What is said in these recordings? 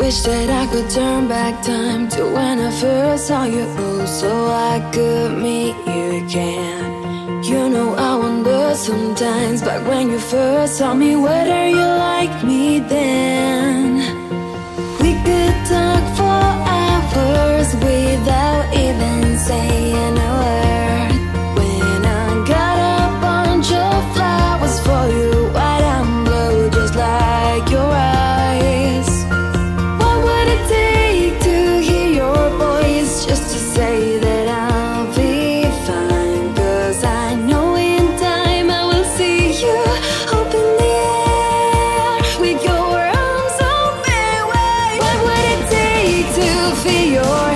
Wish that I could turn back time to when I first saw you, oh, so I could meet you again. You know I wonder sometimes, back when you first saw me, whether you liked me then. Your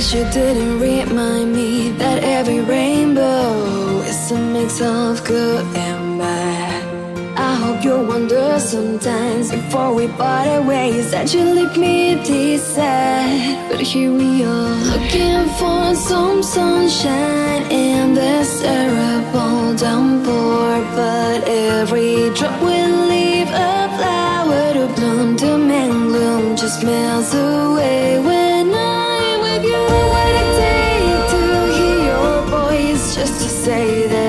Wish you didn't remind me that every rainbow is a mix of good and bad. I hope you wonder sometimes before we part ways that you leave me this sad. But here we are, looking for some sunshine in this terrible downpour. But every drop will leave a flower to bloom. Doom and gloom just melts away just to say that